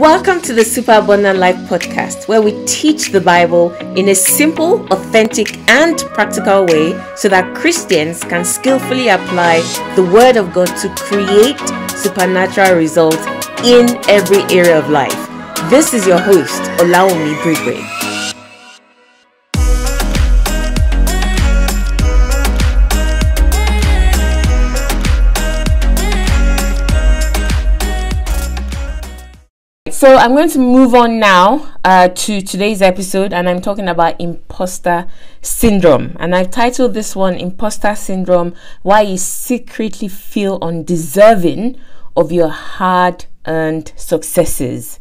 Welcome to the Super Abundant Life podcast, where we teach the Bible in a simple, authentic, and practical way so that Christians can skillfully apply the Word of God to create supernatural results in every area of life. This is your host, Olawunmi Brigue. So I'm going to move on now uh, to today's episode, and I'm talking about imposter syndrome. And I've titled this one "Imposter Syndrome: Why You Secretly Feel Undeserving of Your Hard-Earned Successes."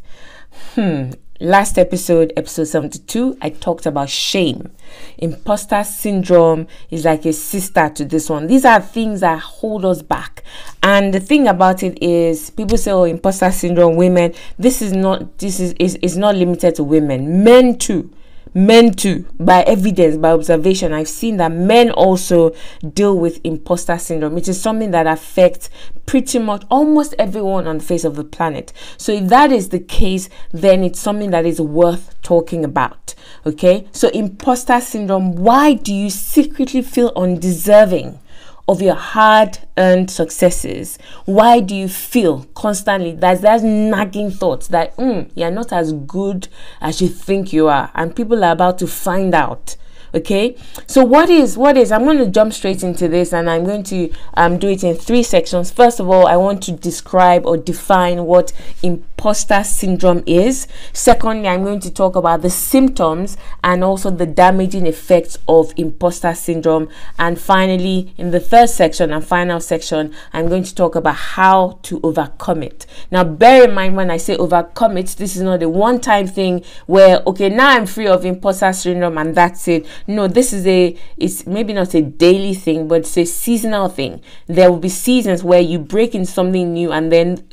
Hmm last episode, episode 72, I talked about shame. Imposter syndrome is like a sister to this one. These are things that hold us back. And the thing about it is people say, oh, imposter syndrome, women. This is not this is is, is not limited to women. Men too men too. By evidence by observation i've seen that men also deal with imposter syndrome. Which is something that affects pretty much almost everyone on the face of the planet. So if that is the case then it's something that is worth talking about okay? So imposter syndrome why do you secretly feel undeserving of your hard earned successes, why do you feel constantly that there's nagging thoughts that mm, you're not as good as you think you are? And people are about to find out okay? So what is what is i'm going to jump straight into this and i'm going to um, do it in three sections. First of all i want to describe or define what imposter syndrome is. Secondly i'm going to talk about the symptoms and also the damaging effects of imposter syndrome. And finally in the third section and final section i'm going to talk about how to overcome it. Now bear in mind when i say overcome it this is not a one-time thing where okay now i'm free of imposter syndrome and that's it no this is a it's maybe not a daily thing but it's a seasonal thing. There will be seasons where you break in something new and then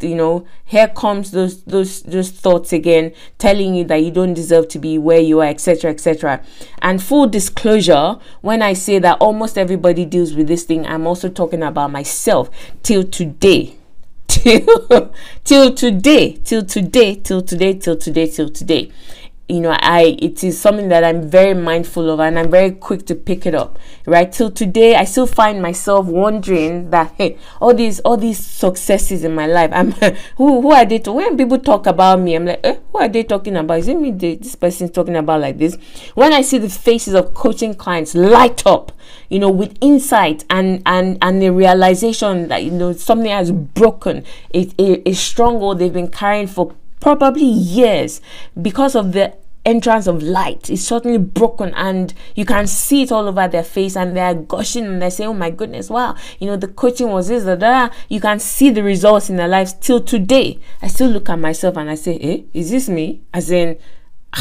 you know here comes those those those thoughts again telling you that you don't deserve to be where you are etc etc and full disclosure when i say that almost everybody deals with this thing i'm also talking about myself. Till today. Till till today. Till today. Till today. Till today. Till today you know i it is something that i'm very mindful of and i'm very quick to pick it up right? Till today i still find myself wondering that hey all these all these successes in my life i'm who who are they to when people talk about me i'm like eh, who are they talking about? Is it me they, this person's talking about like this? When i see the faces of coaching clients light up you know with insight and and and the realization that you know something has broken it a, a stronghold they've been carrying for probably years because of the entrance of light. Is suddenly broken and you can see it all over their face and they're gushing and they say oh my goodness wow you know the coaching was this that, da. you can see the results in their lives till today. I still look at myself and i say eh is this me? As in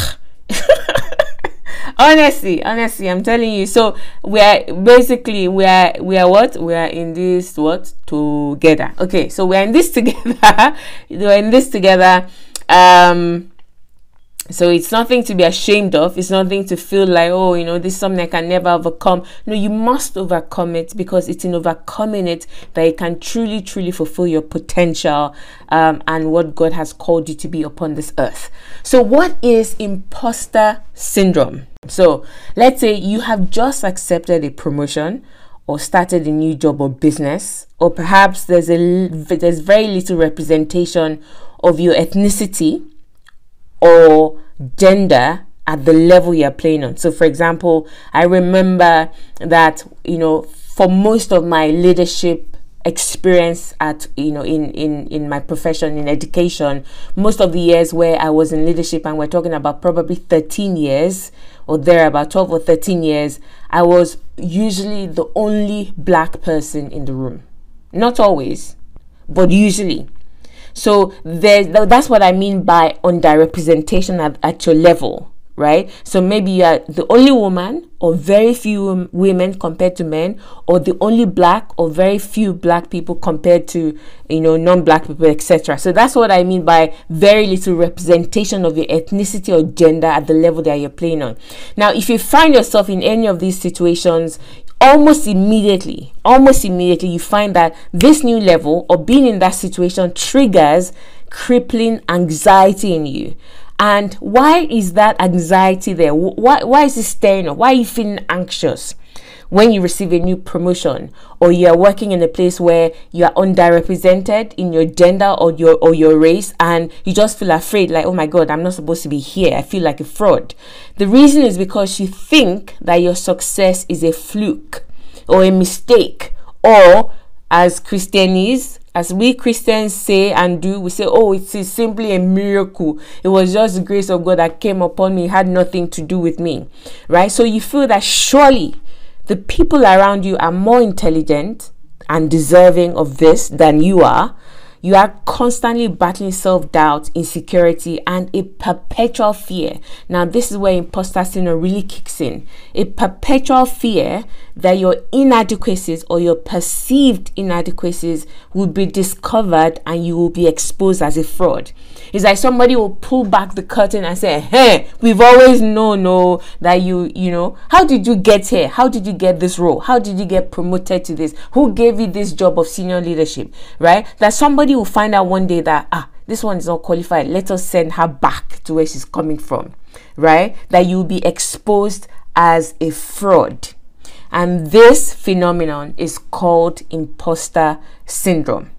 honestly honestly i'm telling you. So we're basically we're we are what? We are in this what? Together. Okay so we're in this together. We're in this together um so it's nothing to be ashamed of. It's nothing to feel like, oh, you know, this is something I can never overcome. No, you must overcome it because it's in overcoming it that you can truly, truly fulfill your potential um, and what God has called you to be upon this earth. So, what is imposter syndrome? So, let's say you have just accepted a promotion or started a new job or business, or perhaps there's a there's very little representation of your ethnicity or gender at the level you're playing on. So, for example, I remember that, you know, for most of my leadership experience at you know in in in my profession in education most of the years where i was in leadership and we're talking about probably 13 years or there about 12 or 13 years i was usually the only black person in the room not always but usually so that's what I mean by underrepresentation at, at your level, right? So maybe you are the only woman or very few women compared to men, or the only black or very few black people compared to you know non-black people, etc. So that's what I mean by very little representation of your ethnicity or gender at the level that you're playing on. Now, if you find yourself in any of these situations, almost immediately, almost immediately, you find that this new level or being in that situation triggers crippling anxiety in you. And why is that anxiety there? Why, why is it staying up? Why are you feeling anxious? when you receive a new promotion or you are working in a place where you are underrepresented in your gender or your or your race and you just feel afraid like oh my god i'm not supposed to be here i feel like a fraud the reason is because you think that your success is a fluke or a mistake or as christianese as we Christians say and do, we say, Oh, it is simply a miracle. It was just the grace of God that came upon me, it had nothing to do with me. Right? So you feel that surely the people around you are more intelligent and deserving of this than you are, you are constantly battling self doubt, insecurity, and a perpetual fear. Now, this is where imposter syndrome really kicks in. A perpetual fear that your inadequacies or your perceived inadequacies will be discovered and you will be exposed as a fraud. It's like somebody will pull back the curtain and say, Hey, we've always known no, that you, you know, how did you get here? How did you get this role? How did you get promoted to this? Who gave you this job of senior leadership? Right? That somebody will find out one day that, ah, this one is not qualified. Let us send her back to where she's coming from. Right? That you'll be exposed as a fraud. And this phenomenon is called imposter syndrome.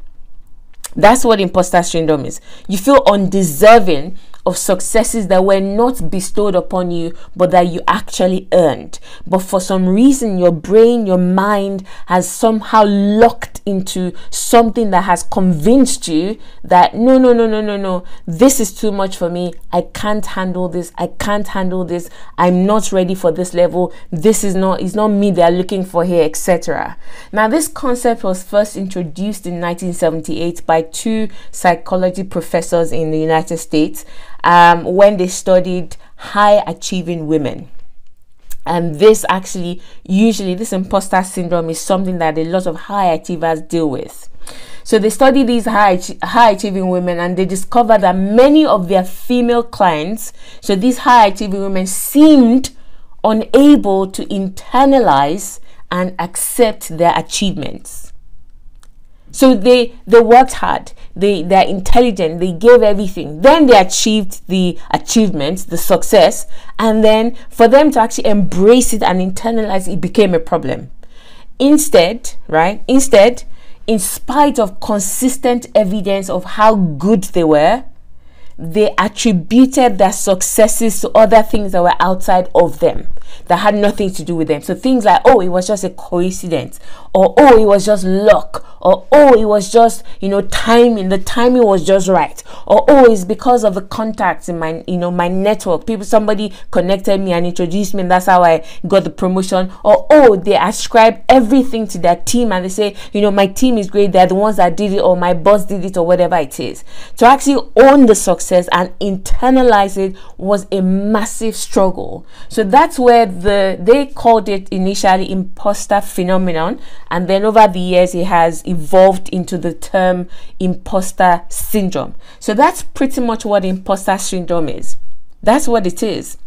That's what imposter syndrome is. You feel undeserving of successes that were not bestowed upon you, but that you actually earned. But for some reason, your brain, your mind has somehow locked into something that has convinced you that no, no, no, no, no, no, this is too much for me. I can't handle this. I can't handle this. I'm not ready for this level. This is not, it's not me they're looking for here, etc. Now, this concept was first introduced in 1978 by two psychology professors in the United States um, when they studied high achieving women. And this actually, usually, this imposter syndrome is something that a lot of high achievers deal with. So they studied these high, high achieving women and they discovered that many of their female clients, so these high achieving women seemed unable to internalize and accept their achievements. So they they worked hard. They they're intelligent. They gave everything. Then they achieved the achievements, the success, and then for them to actually embrace it and internalize it became a problem. Instead, right? Instead, in spite of consistent evidence of how good they were, they attributed their successes to other things that were outside of them that had nothing to do with them. So things like, oh, it was just a coincidence, or oh, it was just luck, or oh, it was just, you know, timing. The timing was just right, or oh, it's because of the contacts in my, you know, my network. People, somebody connected me and introduced me, and that's how I got the promotion. Or oh, they ascribe everything to their team and they say, you know, my team is great. They're the ones that did it, or my boss did it, or whatever it is. To actually own the success and internalize it was a massive struggle. So that's where the they called it initially imposter phenomenon and then over the years it has evolved into the term imposter syndrome. So that's pretty much what imposter syndrome is. That's what it is.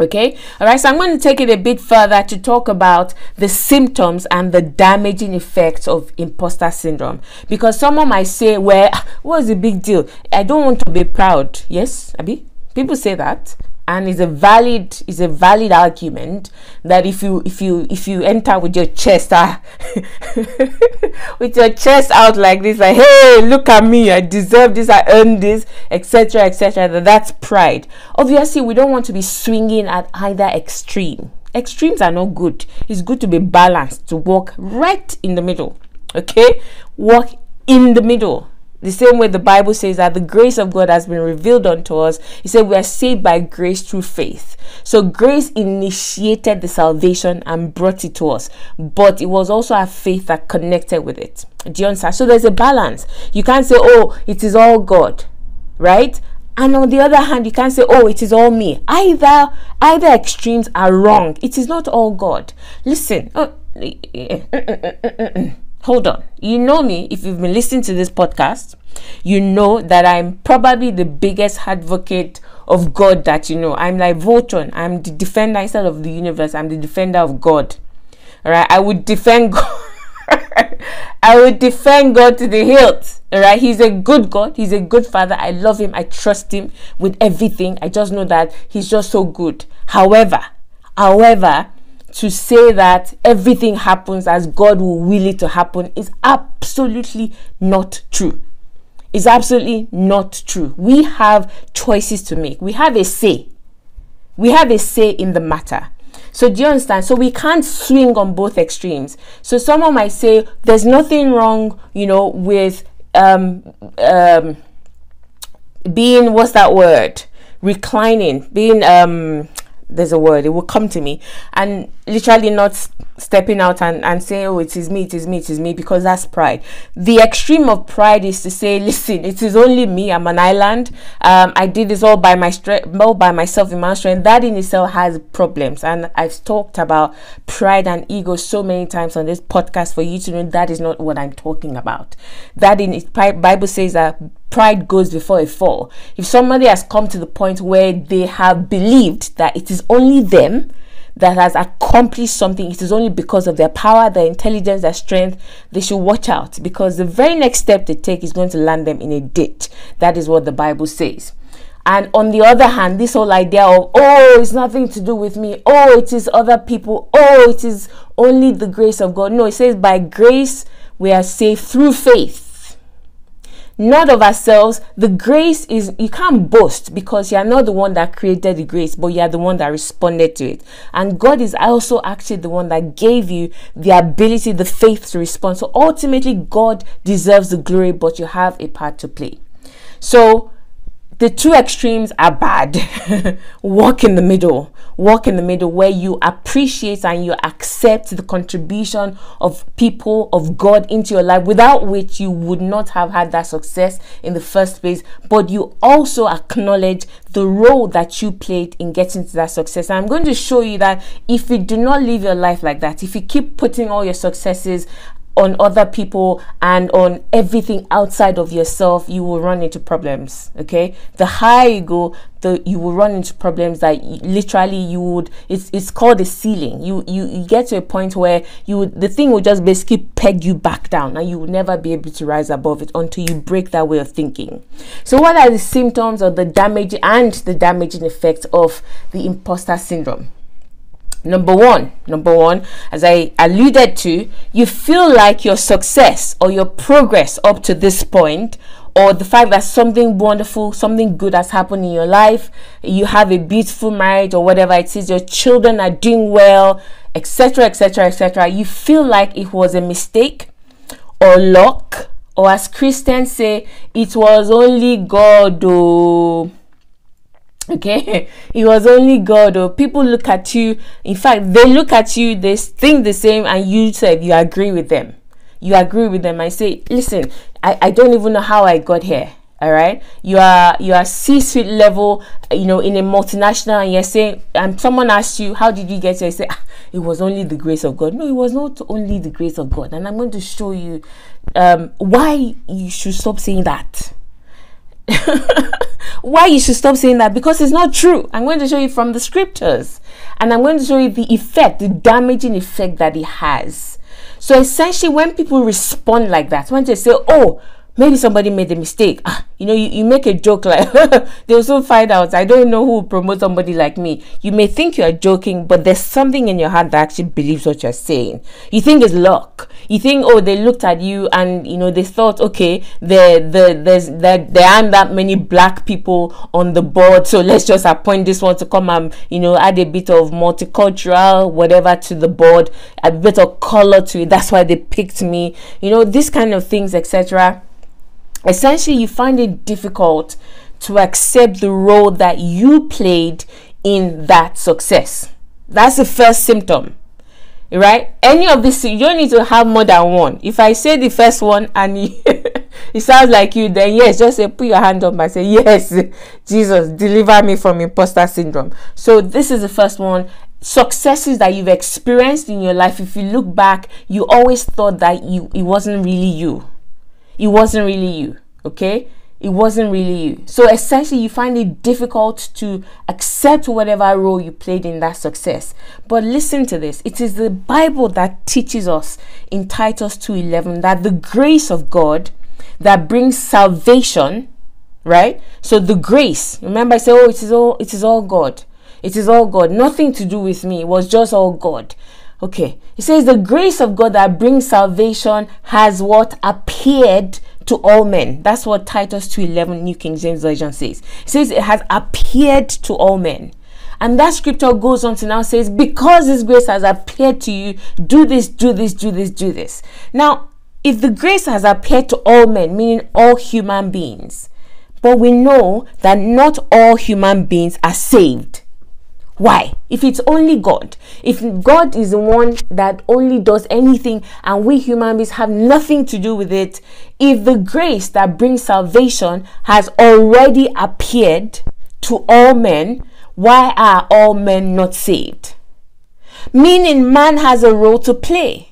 Okay? All right so i'm going to take it a bit further to talk about the symptoms and the damaging effects of imposter syndrome. Because someone might say well what's the big deal? I don't want to be proud. Yes abby people say that and it's a valid is a valid argument that if you if you if you enter with your chest uh, with your chest out like this like hey look at me i deserve this i earned this etc etc that that's pride. Obviously we don't want to be swinging at either extreme. Extremes are not good. It's good to be balanced to walk right in the middle okay? Walk in the middle the same way the Bible says that the grace of God has been revealed unto us. He said we are saved by grace through faith. So grace initiated the salvation and brought it to us. But it was also our faith that connected with it. Do you understand? So there's a balance. You can't say, oh, it is all God, right? And on the other hand, you can't say, oh, it is all me. Either either extremes are wrong. It is not all God. Listen. Oh, eh, eh, eh, hold on. You know me, if you've been listening to this podcast, you know that I'm probably the biggest advocate of God that you know. I'm like Voltron. I'm the defender instead of the universe. I'm the defender of God. All right. I would defend God. I would defend God to the hilt. All right, he's a good God. He's a good father. I love him. I trust him with everything. I just know that he's just so good. However, however, to say that everything happens as God will will it to happen is absolutely not true. It's absolutely not true. We have choices to make. We have a say. We have a say in the matter. So do you understand? So we can't swing on both extremes. So someone might say there's nothing wrong, you know, with um, um, being what's that word? Reclining, being um, there's a word it will come to me. And literally not stepping out and, and saying oh it is me it is me it is me because that's pride. The extreme of pride is to say listen it is only me i'm an island. Um, i did this all by my strength all by myself in my strength. That in itself has problems. And i've talked about pride and ego so many times on this podcast for you to know that is not what i'm talking about. That in its bible says that pride goes before a fall. If somebody has come to the point where they have believed that it is only them that has accomplished something, it is only because of their power, their intelligence, their strength, they should watch out because the very next step they take is going to land them in a ditch. That is what the Bible says. And on the other hand, this whole idea of, oh, it's nothing to do with me. Oh, it is other people. Oh, it is only the grace of God. No, it says, by grace we are saved through faith not of ourselves. The grace is, you can't boast because you are not the one that created the grace, but you are the one that responded to it. And God is also actually the one that gave you the ability, the faith to respond. So ultimately, God deserves the glory, but you have a part to play. So the two extremes are bad. Walk in the middle. Walk in the middle where you appreciate and you accept the contribution of people of God into your life without which you would not have had that success in the first place. But you also acknowledge the role that you played in getting to that success. And I'm going to show you that if you do not live your life like that if you keep putting all your successes on other people and on everything outside of yourself, you will run into problems. Okay, the higher you go, the you will run into problems that literally you would. It's it's called a ceiling. You you you get to a point where you would the thing will just basically peg you back down, and you will never be able to rise above it until you break that way of thinking. So, what are the symptoms of the damage and the damaging effects of the imposter syndrome? Number one, number one, as I alluded to, you feel like your success or your progress up to this point, or the fact that something wonderful, something good has happened in your life, you have a beautiful marriage or whatever it is, your children are doing well, etc., etc., etc. You feel like it was a mistake or luck, or as Christians say, it was only God. Oh, okay? It was only god or people look at you in fact they look at you they think the same and you said you agree with them. You agree with them. I say listen i, I don't even know how i got here all right? You are you are c-suite level you know in a multinational and you're saying and someone asks you how did you get here? You say ah, it was only the grace of god. No it was not only the grace of god. And i'm going to show you um, why you should stop saying that why you should stop saying that because it's not true. I'm going to show you from the scriptures and I'm going to show you the effect, the damaging effect that it has. So essentially, when people respond like that, when they say, Oh, maybe somebody made a mistake. Ah, you know, you, you make a joke like they'll soon find out. I don't know who will promote somebody like me. You may think you are joking, but there's something in your heart that actually believes what you're saying. You think it's luck. You think, oh, they looked at you and you know they thought, okay, there the there's there, there aren't that many black people on the board, so let's just appoint this one to come and you know add a bit of multicultural whatever to the board, a bit of color to it. That's why they picked me. You know, this kind of things, etc essentially you find it difficult to accept the role that you played in that success. That's the first symptom. Right? Any of this, you don't need to have more than one. If I say the first one and it sounds like you, then yes, just say, put your hand up and say, Yes, Jesus, deliver me from imposter syndrome. So, this is the first one successes that you've experienced in your life if you look back you always thought that you it wasn't really you it wasn't really you, okay? It wasn't really you. So essentially, you find it difficult to accept whatever role you played in that success. But listen to this it is the Bible that teaches us in Titus 2:11 that the grace of God that brings salvation, right? So the grace, remember I said, oh, it is all it is all God. It is all God. Nothing to do with me. It was just all God. Okay. He says the grace of God that brings salvation has what appeared to all men. That's what Titus 2:11 New King James Version says. It says it has appeared to all men. And that scripture goes on to now says, because this grace has appeared to you, do this, do this, do this, do this. Now, if the grace has appeared to all men, meaning all human beings, but we know that not all human beings are saved. Why? If it's only God, if God is the one that only does anything and we human beings have nothing to do with it, if the grace that brings salvation has already appeared to all men, why are all men not saved? Meaning, man has a role to play.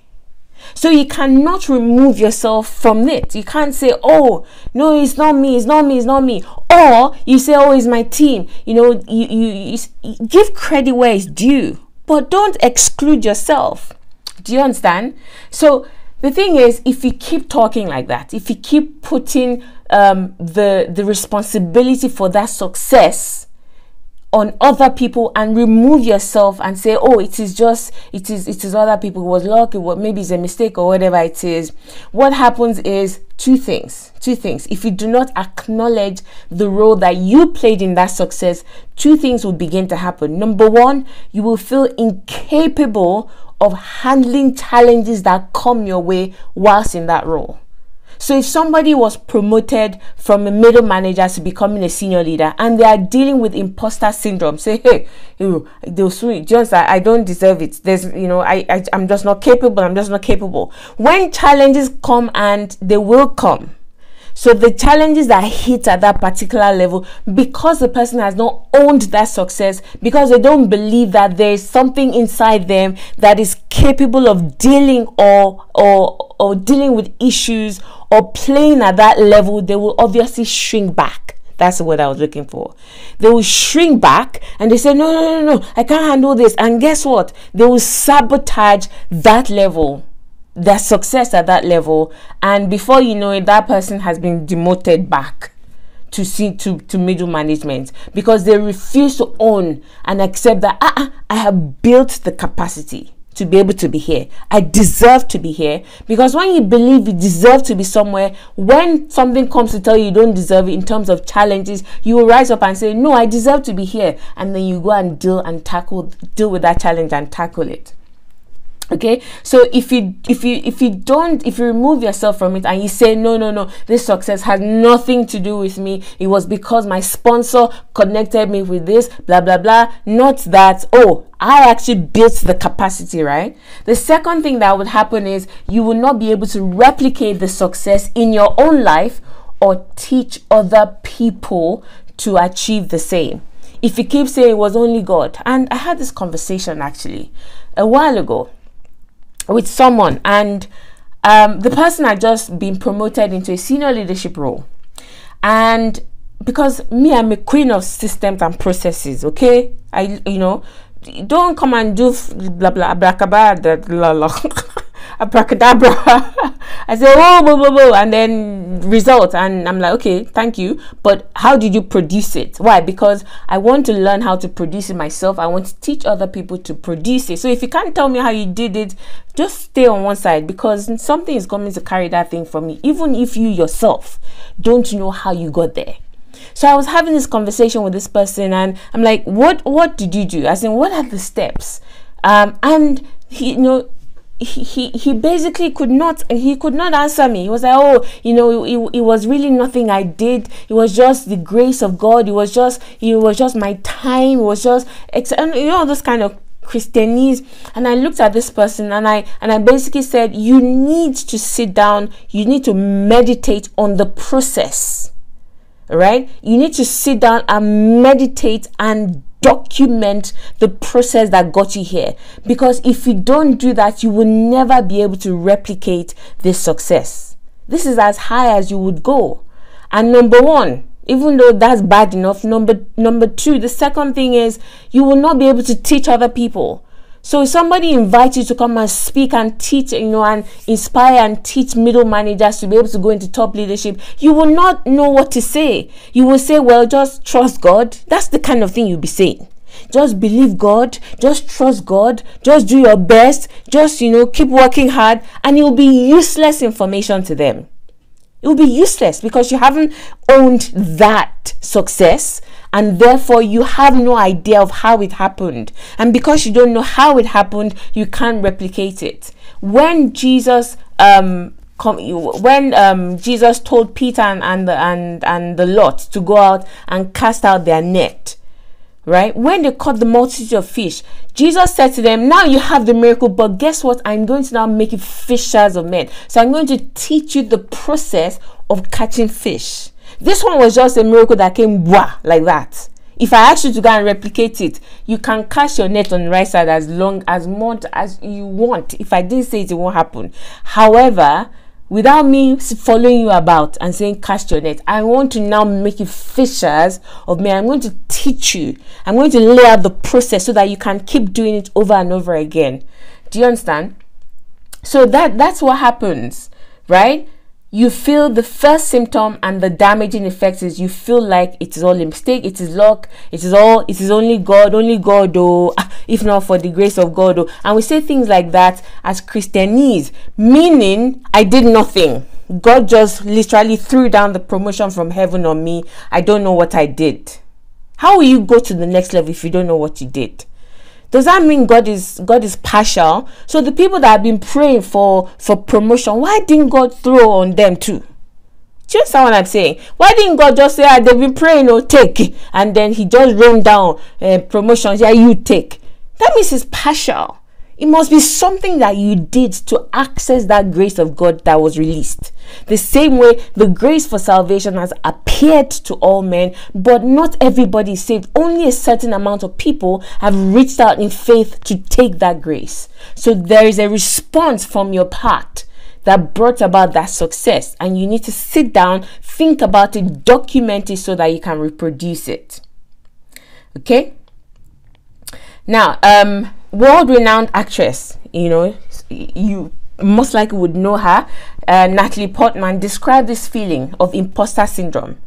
So you cannot remove yourself from it. You can't say, oh, no, it's not me, it's not me, it's not me. Or you say, oh, it's my team. You know, you, you, you give credit where it's due, but don't exclude yourself. Do you understand? So the thing is, if you keep talking like that, if you keep putting um, the the responsibility for that success on other people and remove yourself and say oh it is just it is it is other people. It was lucky what maybe it's a mistake or whatever it is. What happens is two things two things. If you do not acknowledge the role that you played in that success two things will begin to happen. Number one you will feel incapable of handling challenges that come your way whilst in that role so if somebody was promoted from a middle manager to becoming a senior leader and they are dealing with imposter syndrome, say, hey, you sweet, just I, I don't deserve it. There's you know, I, I I'm just not capable, I'm just not capable. When challenges come and they will come, so the challenges that hit at that particular level, because the person has not owned that success, because they don't believe that there is something inside them that is capable of dealing or or or dealing with issues or playing at that level, they will obviously shrink back. That's what I was looking for. They will shrink back and they say, no, no, no, no, I can't handle this. And guess what? They will sabotage that level their success at that level and before you know it that person has been demoted back to see to to middle management because they refuse to own and accept that ah, I have built the capacity to be able to be here. I deserve to be here. Because when you believe you deserve to be somewhere, when something comes to tell you you don't deserve it in terms of challenges, you will rise up and say, "No, I deserve to be here," and then you go and deal and tackle deal with that challenge and tackle it okay? So if you if you if you don't if you remove yourself from it and you say no no no this success has nothing to do with me. It was because my sponsor connected me with this blah blah blah. Not that oh i actually built the capacity right? The second thing that would happen is you will not be able to replicate the success in your own life or teach other people to achieve the same. If you keep saying it was only god and i had this conversation actually a while ago with someone. And um, the person had just been promoted into a senior leadership role. And because me i'm a queen of systems and processes okay? I you know don't come and do blah blah blah blah blah blah, blah. Abracadabra. I say, oh, and then result. And I'm like, okay, thank you. But how did you produce it? Why? Because I want to learn how to produce it myself. I want to teach other people to produce it. So if you can't tell me how you did it, just stay on one side because something is coming to carry that thing from me. Even if you yourself don't know how you got there. So I was having this conversation with this person, and I'm like, "What? What did you do? As in, what are the steps?" Um, and he, you know, he, he basically could not he could not answer me. He was like oh you know it, it was really nothing i did. It was just the grace of god. It was just it was just my time. It was just and you know this kind of christianese. And i looked at this person and i and i basically said you need to sit down. You need to meditate on the process. Right? You need to sit down and meditate and document the process that got you here. Because if you don't do that you will never be able to replicate this success. This is as high as you would go. And number one even though that's bad enough number number two the second thing is you will not be able to teach other people So if somebody invites you to come and speak and teach, you know, and inspire and teach middle managers to be able to go into top leadership, you will not know what to say. You will say, well, just trust God. That's the kind of thing you'll be saying. Just believe God, just trust God, just do your best, just, you know, keep working hard, and it will be useless information to them. It will be useless because you haven't owned that success and therefore you have no idea of how it happened. And because you don't know how it happened, you can't replicate it. When Jesus um when um, Jesus told Peter and, and the and and the lot to go out and cast out their net, right? When they caught the multitude of fish, Jesus said to them, "Now you have the miracle, but guess what? I'm going to now make you fishers of men. So I'm going to teach you the process of catching fish." This one was just a miracle that came wah like that. If I ask you to go and replicate it, you can cast your net on the right side as long as much as you want. If I didn't say it, it won't happen. However, without me following you about and saying cast your net, I want to now make you fishers of me. I'm going to teach you. I'm going to lay out the process so that you can keep doing it over and over again. Do you understand? So that that's what happens, right? You feel the first symptom and the damaging effects is you feel like it is all a mistake it is luck it is all it is only god only god oh if not for the grace of god oh. And we say things like that as christianese meaning i did nothing. God just literally threw down the promotion from heaven on me. I don't know what i did. How will you go to the next level if you don't know what you did does that mean god is god is partial so the people that have been praying for for promotion why didn't god throw on them too you understand what I'm saying? Why didn't God just say, ah, they've been praying, oh, take, and then He just rained down uh, promotions, yeah, you take. That means it's partial. It must be something that you did to access that grace of God that was released. The same way the grace for salvation has appeared to all men, but not everybody is saved. Only a certain amount of people have reached out in faith to take that grace. So there is a response from your part that brought about that success, and you need to sit down, think about it, document it so that you can reproduce it. Okay? Now, um, world renowned actress, you know, you most likely would know her, uh, Natalie Portman, described this feeling of imposter syndrome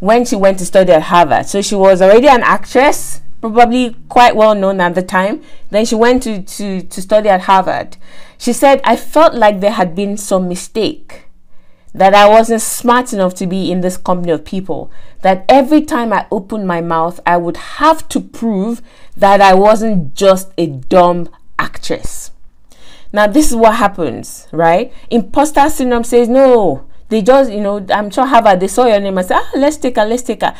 when she went to study at Harvard. So she was already an actress, probably quite well known at the time. Then she went to, to, to study at Harvard. She said, I felt like there had been some mistake that I wasn't smart enough to be in this company of people. That every time I opened my mouth, I would have to prove that I wasn't just a dumb actress. Now, this is what happens, right? Imposter syndrome says, no, they just, you know, I'm sure Harvard, they saw your name and said, ah, let's take her, let's take her.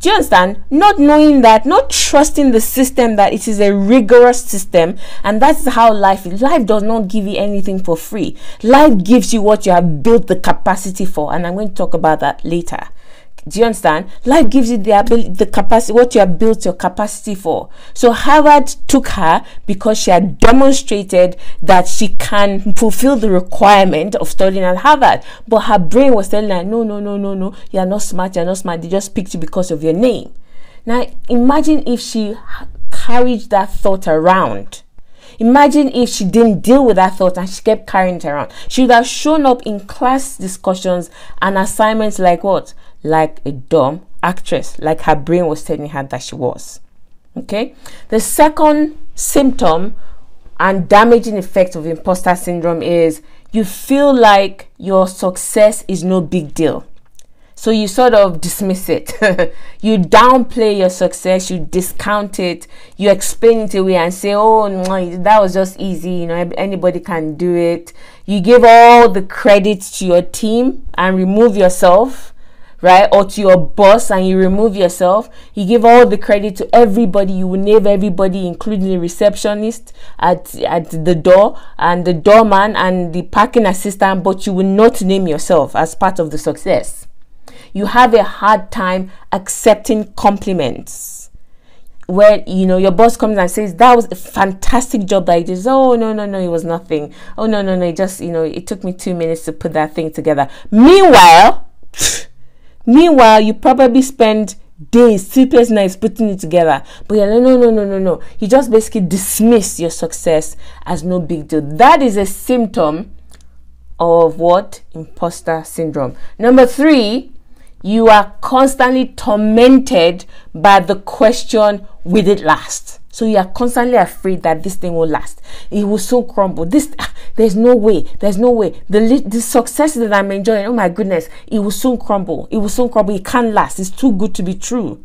Do you understand? Not knowing that, not trusting the system that it is a rigorous system, and that's how life is. Life does not give you anything for free. Life gives you what you have built the capacity for, and I'm going to talk about that later. Do you understand? Life gives you the ability, the capacity, what you have built your capacity for. So Harvard took her because she had demonstrated that she can fulfill the requirement of studying at Harvard. But her brain was telling her, no, no, no, no, no, you're not smart, you're not smart. They just picked you because of your name. Now, imagine if she carried that thought around. Imagine if she didn't deal with that thought and she kept carrying it around. She would have shown up in class discussions and assignments like what? Like a dumb actress, like her brain was telling her that she was. Okay. The second symptom and damaging effect of imposter syndrome is you feel like your success is no big deal. So you sort of dismiss it. you downplay your success, you discount it, you explain it away and say, oh, no, that was just easy. You know, anybody can do it. You give all the credit to your team and remove yourself right or to your boss and you remove yourself you give all the credit to everybody. You will name everybody including the receptionist at at the door and the doorman and the parking assistant but you will not name yourself as part of the success. You have a hard time accepting compliments. When you know your boss comes and says that was a fantastic job that you did. Oh no no no it was nothing. Oh no no no it just you know it took me two minutes to put that thing together. Meanwhile Meanwhile, you probably spend days, sleepless nights putting it together. But you're like, no, no, no, no, no. You just basically dismiss your success as no big deal. That is a symptom of what? Imposter syndrome. Number three, you are constantly tormented by the question, will it last? So you are constantly afraid that this thing will last. It will soon crumble. This ah, there's no way. There's no way. The the success that I'm enjoying, oh my goodness, it will soon crumble. It will soon crumble. It can't last. It's too good to be true.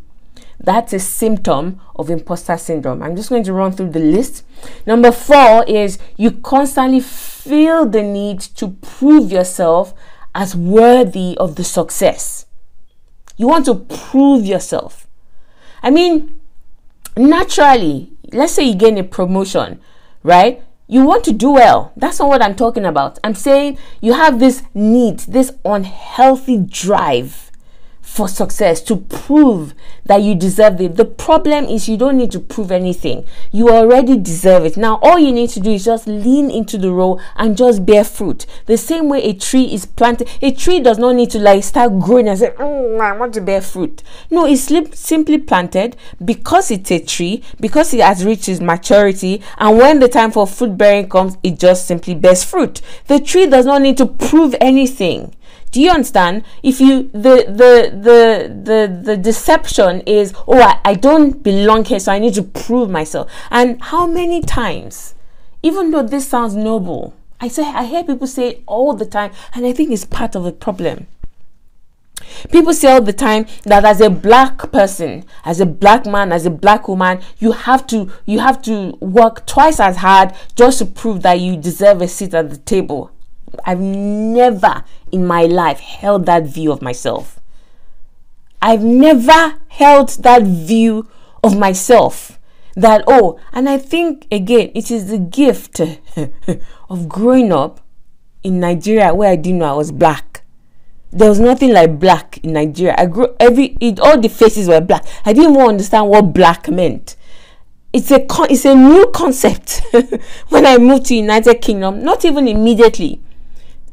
That's a symptom of imposter syndrome. I'm just going to run through the list. Number four is you constantly feel the need to prove yourself as worthy of the success. You want to prove yourself. I mean, naturally, let's say you gain a promotion, right? You want to do well. That's not what I'm talking about. I'm saying you have this need, this unhealthy drive for success to prove that you deserve it. The problem is you don't need to prove anything. You already deserve it. Now all you need to do is just lean into the role and just bear fruit. The same way a tree is planted. A tree does not need to like start growing and say, mm, I want to bear fruit. No, it's simply planted because it's a tree, because it has reached its maturity, and when the time for fruit bearing comes, it just simply bears fruit. The tree does not need to prove anything do you understand? If you the the the the the deception is oh I, I don't belong here so i need to prove myself. And how many times even though this sounds noble i say i hear people say all the time and i think it's part of the problem. People say all the time that as a black person, as a black man, as a black woman, you have to you have to work twice as hard just to prove that you deserve a seat at the table. I've never in my life held that view of myself. I've never held that view of myself that, oh, and I think again, it is the gift of growing up in Nigeria where I didn't know I was black. There was nothing like black in Nigeria. I grew every it, all the faces were black. I didn't even understand what black meant. It's a it's a new concept when I moved to the United Kingdom. Not even immediately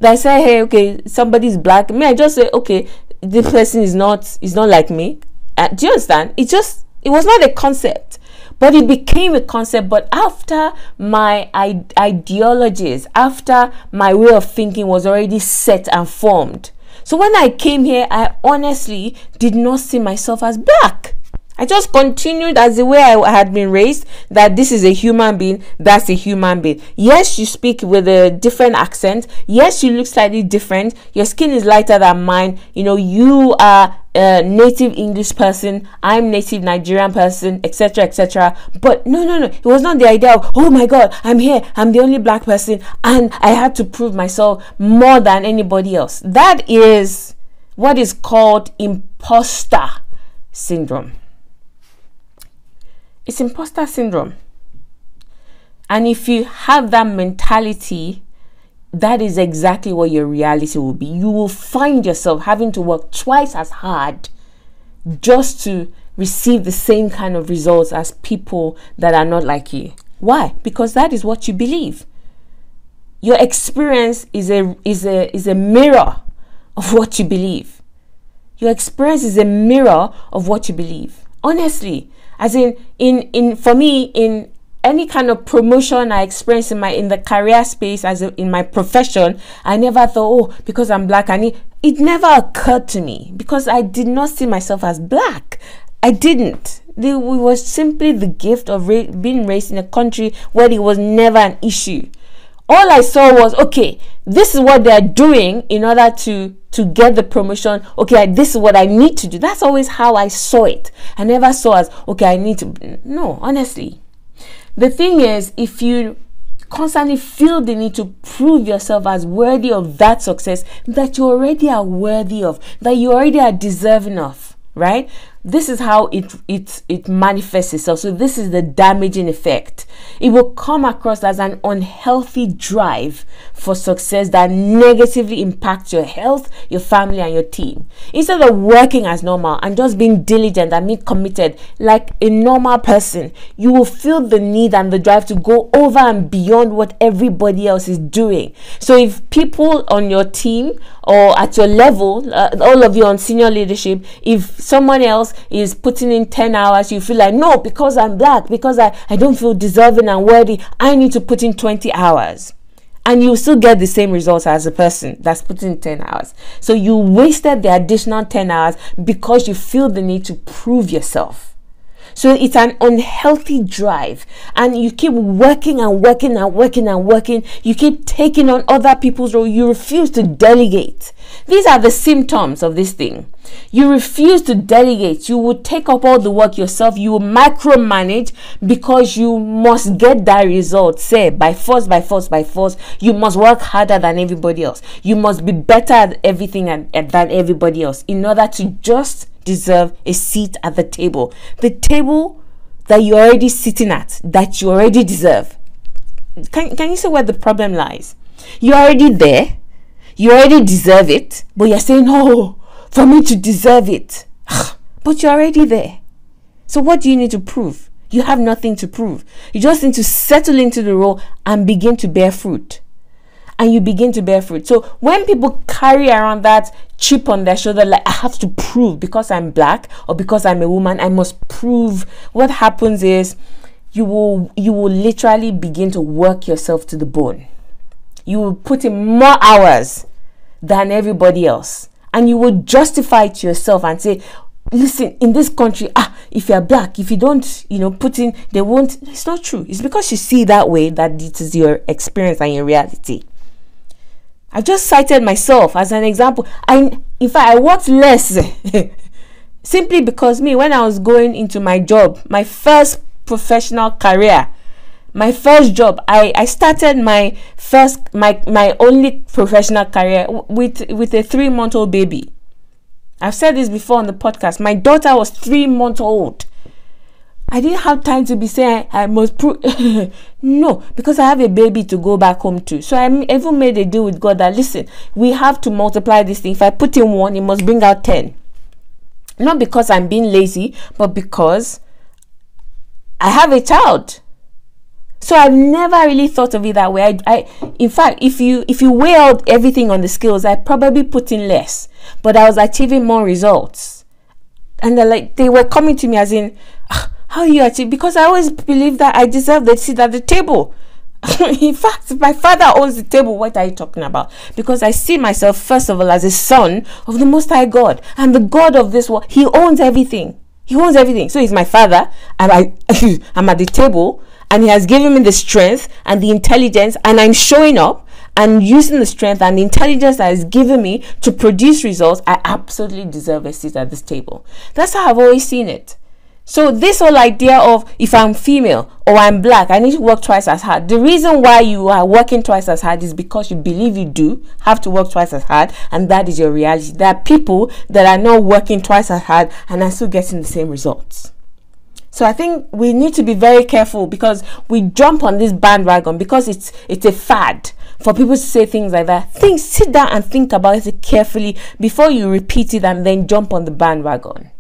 that say, hey, okay, somebody's black. Me, I just say, okay, this person is not is not like me. Uh, do you understand? It just it was not a concept, but it became a concept. But after my ideologies, after my way of thinking was already set and formed. So when I came here, I honestly did not see myself as black. I just continued as the way I had been raised that this is a human being, that's a human being. Yes, you speak with a different accent. Yes, you look slightly different. Your skin is lighter than mine. You know, you are a native English person, I'm native Nigerian person, etc. etc. But no, no, no, it was not the idea of, oh my god, I'm here, I'm the only black person, and I had to prove myself more than anybody else. That is what is called imposter syndrome. It's imposter syndrome. And if you have that mentality, that is exactly what your reality will be. You will find yourself having to work twice as hard just to receive the same kind of results as people that are not like you. Why? Because that is what you believe. Your experience is a is a is a mirror of what you believe. Your experience is a mirror of what you believe. Honestly, as in in in for me in any kind of promotion I experienced in my in the career space as a, in my profession, I never thought, oh, because I'm black, I need. It never occurred to me because I did not see myself as black. I didn't. It was simply the gift of ra- being raised in a country where it was never an issue all I saw was okay, this is what they're doing in order to to get the promotion. Okay, this is what I need to do. That's always how I saw it. I never saw as okay, I need to no, honestly. The thing is, if you constantly feel the need to prove yourself as worthy of that success that you already are worthy of, that you already are deserving of, right? This is how it it it manifests itself. So this is the damaging effect. It will come across as an unhealthy drive for success that negatively impacts your health your family and your team. Instead of working as normal and just being diligent and being committed like a normal person you will feel the need and the drive to go over and beyond what everybody else is doing. So if people on your team or at your level uh, all of you on senior leadership if someone else is putting in 10 hours, you feel like, no, because I'm black, because I, I don't feel deserving and worthy, I need to put in 20 hours. And you still get the same results as a person that's putting in 10 hours. So you wasted the additional 10 hours because you feel the need to prove yourself. So it's an unhealthy drive, and you keep working and working and working and working. You keep taking on other people's role. You refuse to delegate. These are the symptoms of this thing. You refuse to delegate. You will take up all the work yourself. You will micromanage because you must get that result. Say by force, by force, by force. You must work harder than everybody else. You must be better at everything and, and than everybody else in order to just deserve a seat at the table. The table that you're already sitting at, that you already deserve. Can, can you see where the problem lies? You're already there. You already deserve it, but you're saying, oh, for me to deserve it. Ah, but you're already there. So what do you need to prove? You have nothing to prove. You just need to settle into the role and begin to bear fruit and you begin to bear fruit. So when people carry around that chip on their shoulder, like I have to prove because I'm black or because I'm a woman, I must prove. What happens is you will you will literally begin to work yourself to the bone. You will put in more hours than everybody else. And you will justify to yourself and say, listen in this country ah if you're black if you don't you know put in they won't it's not true it's because you see that way that it is your experience and your reality I just cited myself as an example. I, in fact, I worked less simply because me, when I was going into my job, my first professional career, my first job, I, I started my first, my, my only professional career with, with a three month old baby. I've said this before on the podcast. My daughter was three months old. I didn't have time to be saying I, must prove. no, because I have a baby to go back home to. So I even made a deal with God that listen, we have to multiply this thing. If I put in one, it must bring out 10. Not because I'm being lazy, but because I have a child. So I've never really thought of it that way. I, I, in fact, if you if you weigh out everything on the scales, I probably put in less, but I was achieving more results. And like they were coming to me as in, ah, how you achieve? Because I always believe that I deserve the seat at the table. in fact, my father owns the table. What are you talking about? Because I see myself, first of all, as a son of the Most High God. And the God of this world, He owns everything. He owns everything. So He's my father. And I, I'm at the table. And He has given me the strength and the intelligence. And I'm showing up and using the strength and the intelligence that has given me to produce results. I absolutely deserve a seat at this table. That's how I've always seen it. So this whole idea of if I'm female or I'm black, I need to work twice as hard. The reason why you are working twice as hard is because you believe you do have to work twice as hard, and that is your reality. There are people that are not working twice as hard and are still getting the same results. So I think we need to be very careful because we jump on this bandwagon because it's it's a fad for people to say things like that. Think, sit down and think about it carefully before you repeat it and then jump on the bandwagon.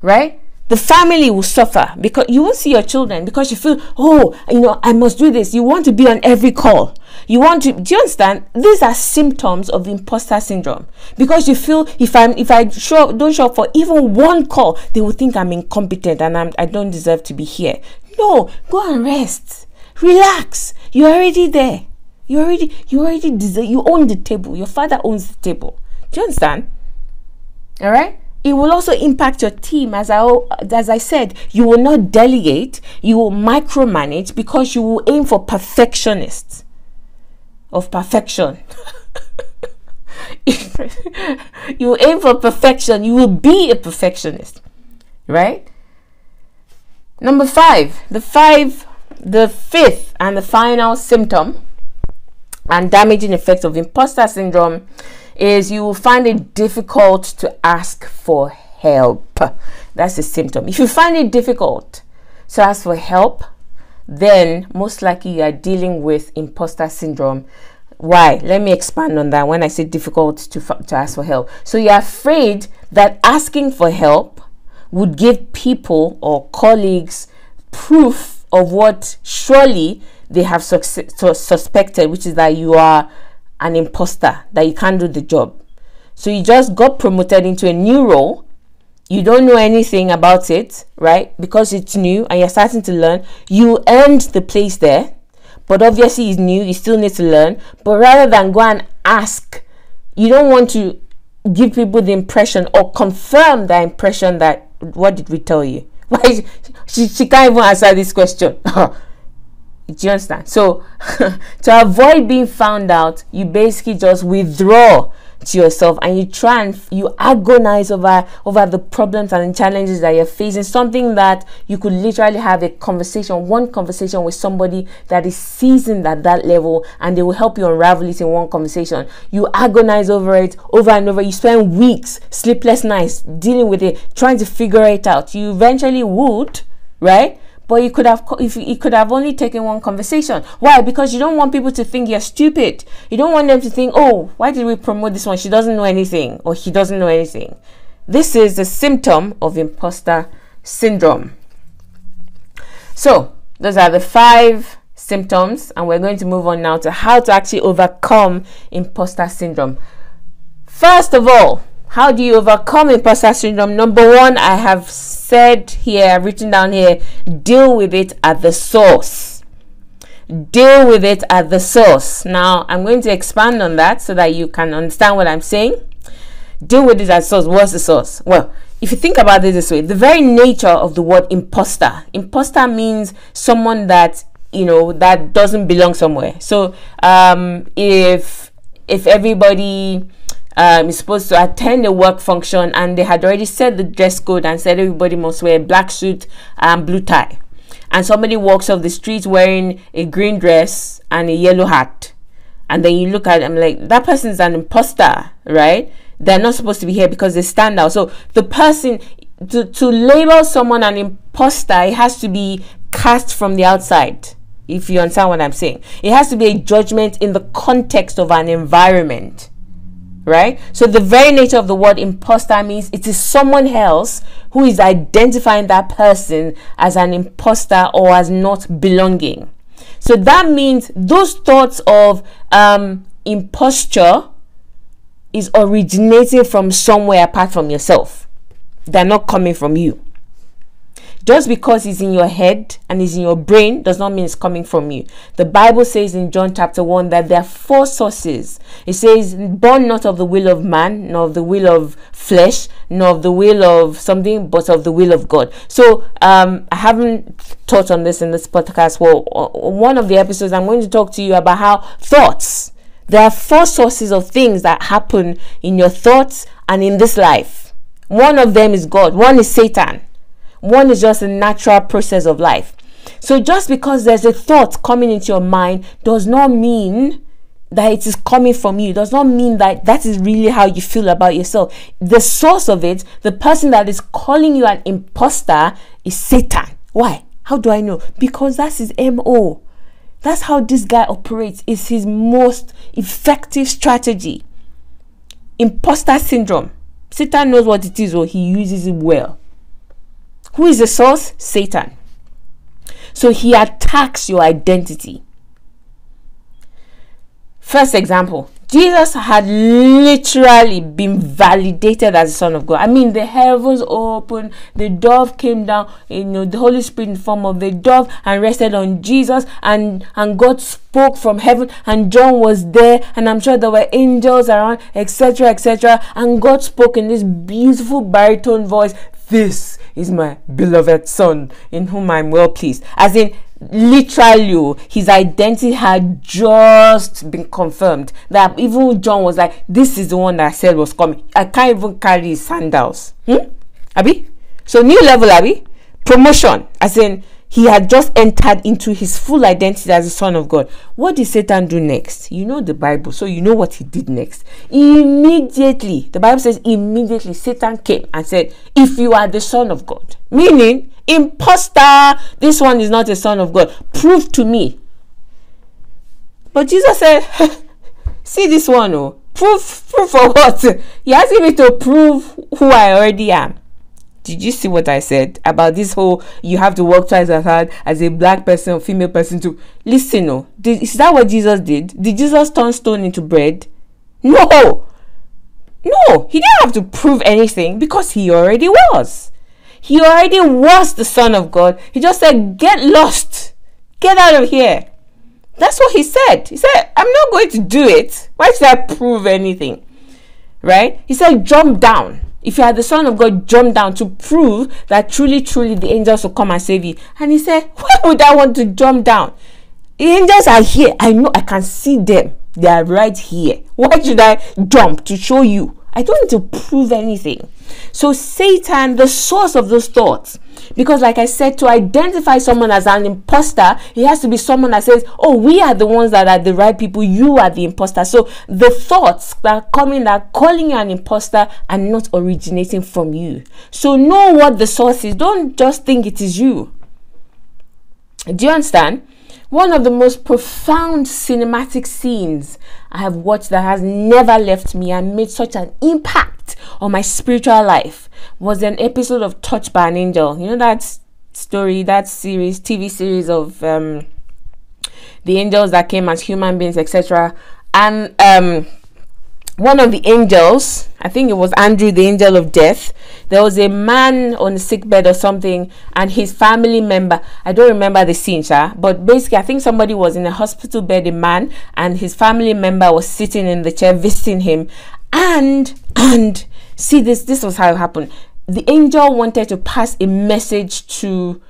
Right? The family will suffer because you won't see your children because you feel oh you know i must do this. You want to be on every call. You want to do you understand? These are symptoms of imposter syndrome because you feel if i'm if i show don't show up for even one call they will think i'm incompetent and I'm, i don't deserve to be here. No go and rest. Relax. You're already there. You already you already deserve you own the table. Your father owns the table. Do you understand? All right it will also impact your team. As I as I said you will not delegate you will micromanage because you will aim for perfectionists. Of perfection. You will aim for perfection. You will be a perfectionist. Right? Number 5 the 5 the fifth and the final symptom and damaging effect of imposter syndrome is you will find it difficult to ask for help. That's a symptom. If you find it difficult to ask for help, then most likely you are dealing with imposter syndrome. Why? Let me expand on that when I say difficult to, to ask for help. So you're afraid that asking for help would give people or colleagues proof of what surely they have suspected, which is that you are an imposter, that you can't do the job. So you just got promoted into a new role. you don't know anything about it, right? Because it's new and you're starting to learn, you earned the place there. But obviously, it's new, you still need to learn. But rather than go and ask, you don't want to give people the impression or confirm the impression that what did we tell you? Why she, she can't even answer this question. Do you understand? So to avoid being found out, you basically just withdraw to yourself and you try and you agonize over over the problems and challenges that you're facing. Something that you could literally have a conversation one conversation with somebody that is seasoned at that level and they will help you unravel it in one conversation. You agonize over it over and over. You spend weeks sleepless nights dealing with it trying to figure it out. You eventually would right but you could have if you could have only taken one conversation. Why? Because you don't want people to think you're stupid. You don't want them to think oh why did we promote this one? She doesn't know anything or he doesn't know anything. This is a symptom of imposter syndrome. So those are the five symptoms and we're going to move on now to how to actually overcome imposter syndrome. First of all how do you overcome imposter syndrome? Number one, I have said here, written down here, deal with it at the source. Deal with it at the source. Now, I'm going to expand on that so that you can understand what I'm saying. Deal with it at source. What's the source? Well, if you think about it this way, the very nature of the word imposter, imposter means someone that you know that doesn't belong somewhere. So, um, if if everybody um, is supposed to attend a work function and they had already set the dress code and said everybody must wear a black suit and blue tie. And somebody walks off the street wearing a green dress and a yellow hat. And then you look at them like that person's an imposter right? They're not supposed to be here because they stand out. So the person to, to label someone an imposter it has to be cast from the outside if you understand what i'm saying. It has to be a judgment in the context of an environment right? So the very nature of the word imposter means it is someone else who is identifying that person as an imposter or as not belonging. So that means those thoughts of um, imposture is originating from somewhere apart from yourself. They're not coming from you. Just because it's in your head and it's in your brain does not mean it's coming from you. The Bible says in John chapter 1 that there are four sources. It says, born not of the will of man, nor of the will of flesh, nor of the will of something, but of the will of God. So um, I haven't taught on this in this podcast. Well, one of the episodes, I'm going to talk to you about how thoughts, there are four sources of things that happen in your thoughts and in this life. One of them is God, one is Satan. One is just a natural process of life. So just because there's a thought coming into your mind does not mean that it is coming from you does not mean that that is really how you feel about yourself. The source of it, the person that is calling you an imposter is Satan. Why? How do I know? Because that's his MO. That's how this guy operates. It's his most effective strategy. Imposter syndrome. Satan knows what it is or he uses it well. Who is the source? Satan. So he attacks your identity. First example Jesus had literally been validated as the Son of God. I mean, the heavens opened, the dove came down, you know, the Holy Spirit in form of the dove and rested on Jesus, and, and God spoke from heaven, and John was there, and I'm sure there were angels around, etc., etc. And God spoke in this beautiful baritone voice This is my beloved Son, in whom I'm well pleased. As in, literally his identity had just been confirmed. That even john was like this is the one that i said was coming. I can't even carry his sandals. Hmm? abby so new level abby promotion. As in he had just entered into his full identity as the son of god what did satan do next you know the bible so you know what he did next immediately the bible says immediately satan came and said if you are the son of god meaning Imposter! This one is not a son of God. Prove to me. But Jesus said, See this one, oh. Proof, proof for what? He asking me to prove who I already am. Did you see what I said about this whole you have to work twice as hard as a black person or female person to listen? Oh, did, is that what Jesus did? Did Jesus turn stone into bread? No. No, he didn't have to prove anything because he already was. He already was the Son of God. He just said, Get lost, get out of here. That's what he said. He said, I'm not going to do it. Why should I prove anything? Right? He said, Jump down. If you are the Son of God, jump down to prove that truly, truly the angels will come and save you. And he said, Why would I want to jump down? The angels are here. I know I can see them. They are right here. Why should I jump to show you? I don't need to prove anything. So, Satan, the source of those thoughts, because, like I said, to identify someone as an imposter, he has to be someone that says, Oh, we are the ones that are the right people, you are the imposter. So, the thoughts that are coming that are calling you an imposter are not originating from you. So, know what the source is. Don't just think it is you. Do you understand? One of the most profound cinematic scenes I have watched that has never left me and made such an impact on my spiritual life was an episode of Touched by an Angel. You know that story, that series, TV series of um, the angels that came as human beings, etc. And um, one of the angels, I think it was Andrew, the angel of death, there was a man on a sick bed or something, and his family member, I don't remember the scene, sir, but basically, I think somebody was in a hospital bed, a man, and his family member was sitting in the chair visiting him. And, and, see, this, this was how it happened. The angel wanted to pass a message to,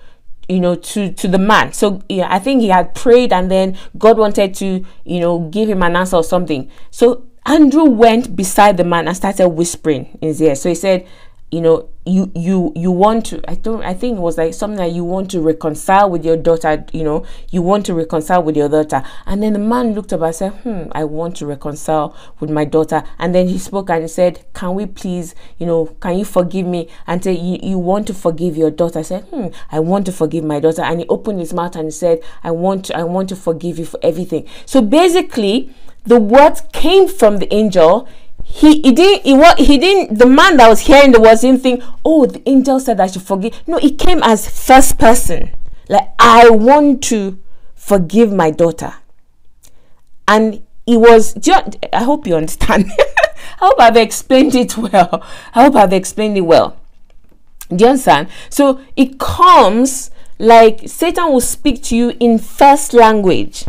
you know to to the man so yeah i think he had prayed and then god wanted to you know give him an answer or something so Andrew went beside the man and started whispering in his ear. So he said, you know, you you you want to I don't I think it was like something that you want to reconcile with your daughter, you know, you want to reconcile with your daughter. And then the man looked up and said, Hmm, I want to reconcile with my daughter. And then he spoke and he said, Can we please, you know, can you forgive me? And say you, you want to forgive your daughter. I said, Hmm, I want to forgive my daughter. And he opened his mouth and he said, I want to I want to forgive you for everything. So basically the words came from the angel. He, he didn't he, what he didn't the man that was hearing the words didn't think oh the angel said i should forgive. No it came as first person. Like i want to forgive my daughter. And it was i hope you understand. I hope i've explained it well. I hope i've explained it well. Do you understand? So it comes like satan will speak to you in first language.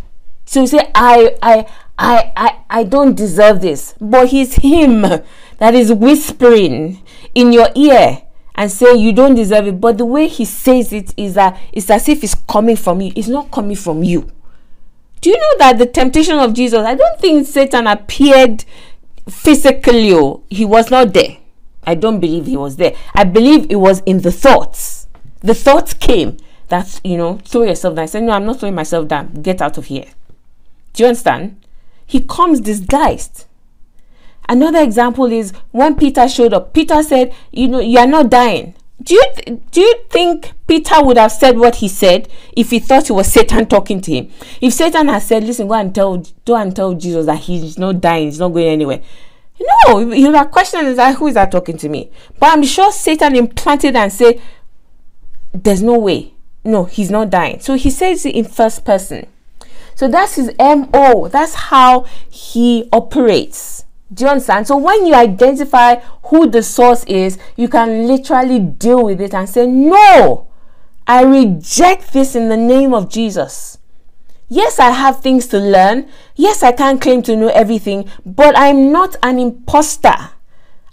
So you say i i I, I, I don't deserve this. But he's him that is whispering in your ear and say you don't deserve it. But the way he says it is that it's as if it's coming from you. It's not coming from you. Do you know that the temptation of Jesus, I don't think Satan appeared physically. Oh, he was not there. I don't believe he was there. I believe it was in the thoughts. The thoughts came that, you know, throw yourself down. I said, no, I'm not throwing myself down. Get out of here. Do you understand? He comes disguised. Another example is when Peter showed up. Peter said, "You know, you are not dying." Do you do you think Peter would have said what he said if he thought it was Satan talking to him? If Satan had said, "Listen, go and tell, go and tell Jesus that he's not dying, he's not going anywhere," no, he would have questioned, "Is that who is that talking to me?" But I'm sure Satan implanted and said, "There's no way. No, he's not dying." So he says it in first person. So that's his MO. That's how he operates. Do you understand? So when you identify who the source is, you can literally deal with it and say, No, I reject this in the name of Jesus. Yes, I have things to learn. Yes, I can't claim to know everything, but I'm not an imposter.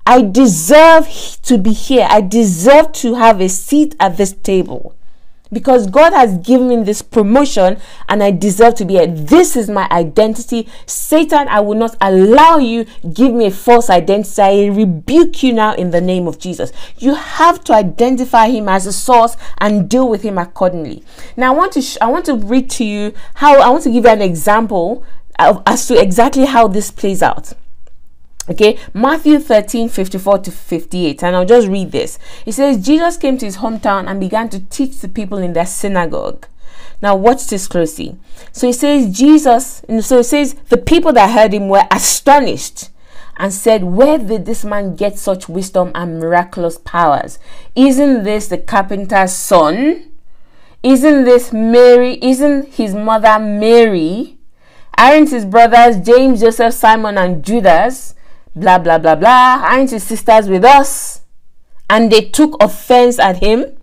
I deserve to be here. I deserve to have a seat at this table because God has given me this promotion and I deserve to be here. This is my identity. Satan, I will not allow you give me a false identity. I rebuke you now in the name of Jesus. You have to identify him as a source and deal with him accordingly. Now I want to sh- I want to read to you how I want to give you an example of, as to exactly how this plays out. Okay, Matthew 13 54 to 58, and I'll just read this. It says, Jesus came to his hometown and began to teach the people in their synagogue. Now, watch this closely. So it says, Jesus, so it says, the people that heard him were astonished and said, Where did this man get such wisdom and miraculous powers? Isn't this the carpenter's son? Isn't this Mary? Isn't his mother Mary? Aren't his brothers James, Joseph, Simon, and Judas? Blah blah blah blah. Aren't his sisters with us? And they took offense at him.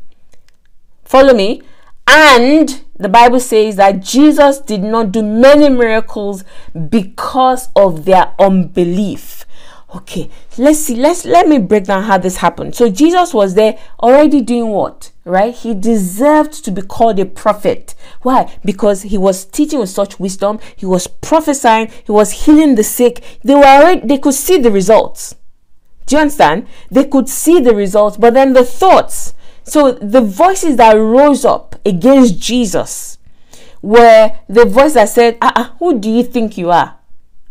Follow me. And the Bible says that Jesus did not do many miracles because of their unbelief. Okay, let's see. Let's let me break down how this happened. So Jesus was there already doing what? Right? He deserved to be called a prophet. Why? Because he was teaching with such wisdom, he was prophesying, he was healing the sick. They were already they could see the results. Do you understand? They could see the results, but then the thoughts. So the voices that rose up against Jesus were the voice that said, ah, uh-uh, who do you think you are?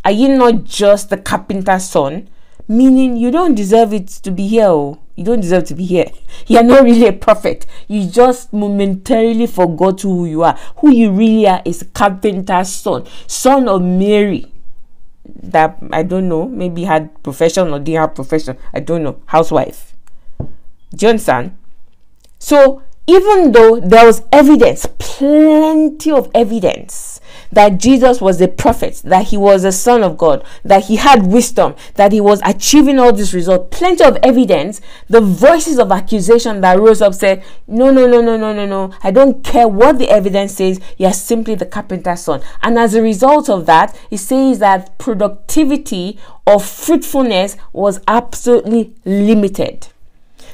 Are you not just the carpenter's son? Meaning you don't deserve it to be here. Oh. You don't deserve to be here. You are not really a prophet. You just momentarily forgot who you are. Who you really are is carpenter's son, son of Mary. That I don't know. Maybe had profession or didn't have profession. I don't know. Housewife. Understand? So even though there was evidence, plenty of evidence that Jesus was a prophet, that he was a son of God, that he had wisdom, that he was achieving all these results, plenty of evidence, the voices of accusation that rose up said, No, no, no, no, no, no, no. I don't care what the evidence says, you're simply the carpenter's son. And as a result of that, it says that productivity or fruitfulness was absolutely limited.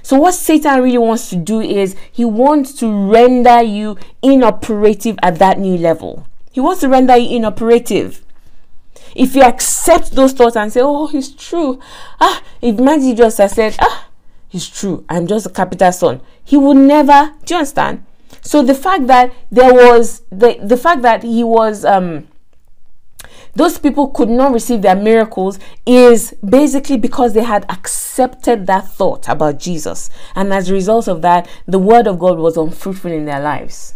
So, what Satan really wants to do is he wants to render you inoperative at that new level. He wants to render you inoperative. If you accept those thoughts and say, Oh, it's true. Ah, if Maggie just has said, Ah, it's true. I'm just a capital son. He would never, do you understand? So the fact that there was the the fact that he was um those people could not receive their miracles is basically because they had accepted that thought about Jesus. And as a result of that, the word of God was unfruitful in their lives.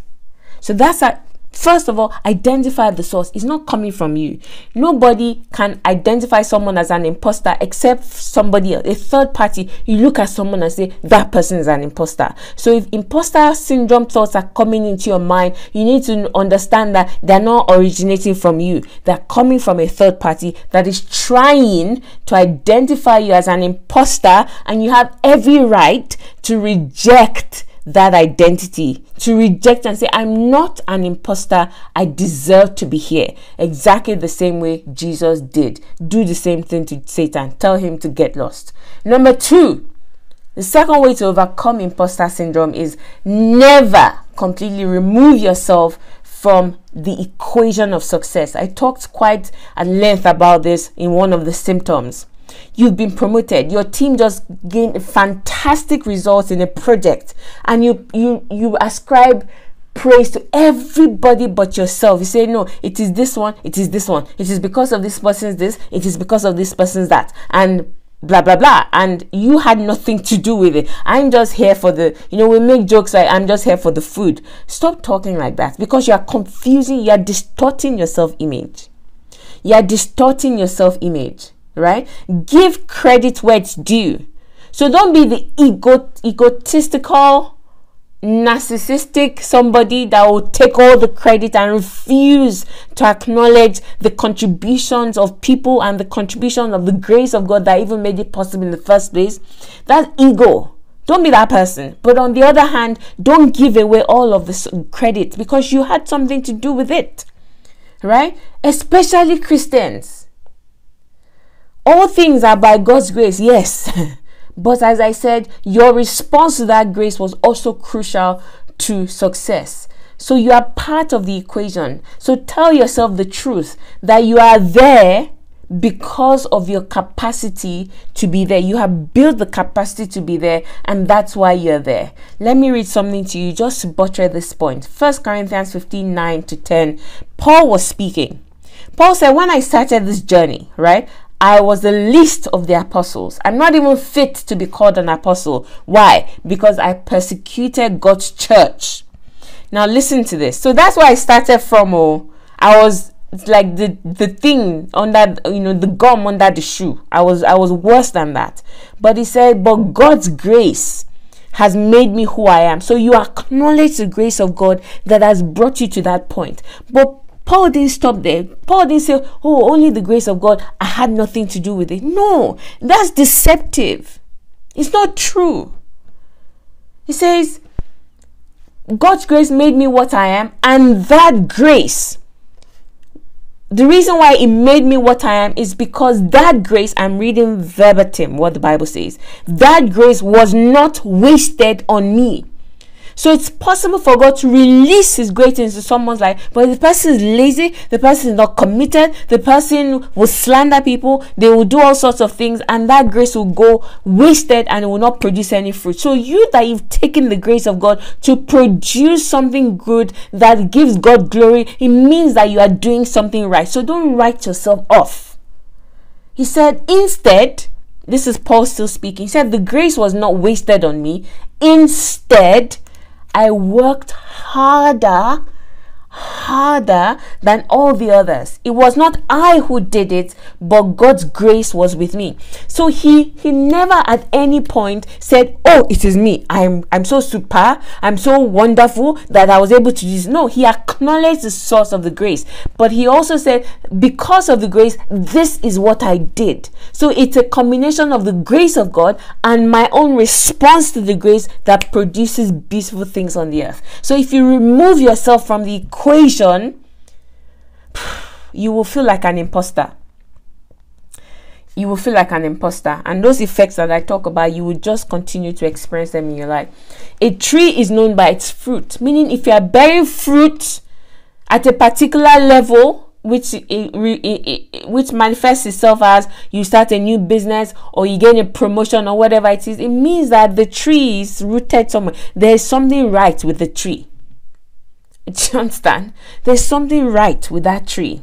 So that's a, First of all, identify the source. It's not coming from you. Nobody can identify someone as an imposter except somebody else, a third party. You look at someone and say, that person is an imposter. So if imposter syndrome thoughts are coming into your mind, you need to understand that they're not originating from you. They're coming from a third party that is trying to identify you as an imposter, and you have every right to reject that identity, to reject and say, I'm not an imposter, I deserve to be here. Exactly the same way Jesus did. Do the same thing to Satan, tell him to get lost. Number two, the second way to overcome imposter syndrome is never completely remove yourself from the equation of success. I talked quite at length about this in one of the symptoms you've been promoted. Your team just gained fantastic results in a project. And you you you ascribe praise to everybody but yourself. You say no it is this one it is this one. It is because of this person's this it is because of this person's that. And blah blah blah. And you had nothing to do with it. I'm just here for the you know we make jokes like i'm just here for the food. Stop talking like that because you are confusing you are distorting your self image you are distorting your self image right? Give credit where it's due. So don't be the ego egotistical, narcissistic somebody that will take all the credit and refuse to acknowledge the contributions of people and the contribution of the grace of God that even made it possible in the first place. That's ego. Don't be that person. But on the other hand, don't give away all of the credit because you had something to do with it. Right? Especially Christians all things are by God's grace, yes. but as I said, your response to that grace was also crucial to success. So you are part of the equation. So tell yourself the truth that you are there because of your capacity to be there. You have built the capacity to be there, and that's why you're there. Let me read something to you just to butcher this point. First Corinthians 15 9 to 10. Paul was speaking. Paul said, When I started this journey, right, I was the least of the apostles. I'm not even fit to be called an apostle. Why? Because I persecuted God's church. Now listen to this. So that's where I started from. Oh, I was like the the thing under you know the gum under the shoe. I was I was worse than that. But he said, but God's grace has made me who I am. So you acknowledge the grace of God that has brought you to that point. But Paul didn't stop there. Paul didn't say, Oh, only the grace of God. I had nothing to do with it. No, that's deceptive. It's not true. He says, God's grace made me what I am, and that grace the reason why it made me what I am is because that grace, I'm reading verbatim what the Bible says, that grace was not wasted on me. So it's possible for God to release His grace into someone's life, but the person is lazy, the person is not committed, the person will slander people, they will do all sorts of things, and that grace will go wasted and it will not produce any fruit. So you that you've taken the grace of God to produce something good that gives God glory, it means that you are doing something right. So don't write yourself off. He said, instead, this is Paul still speaking. He said, The grace was not wasted on me. Instead, I worked harder harder than all the others. It was not I who did it, but God's grace was with me. So he he never at any point said, "Oh, it is me. I'm I'm so super. I'm so wonderful that I was able to do this." No, he acknowledged the source of the grace, but he also said, "Because of the grace, this is what I did." So it's a combination of the grace of God and my own response to the grace that produces beautiful things on the earth. So if you remove yourself from the equation, you will feel like an imposter. You will feel like an imposter. And those effects that I talk about, you will just continue to experience them in your life. A tree is known by its fruit, meaning if you are bearing fruit at a particular level, which it, it, it, which manifests itself as you start a new business or you gain a promotion or whatever it is, it means that the tree is rooted somewhere. There is something right with the tree. Do you understand? There's something right with that tree.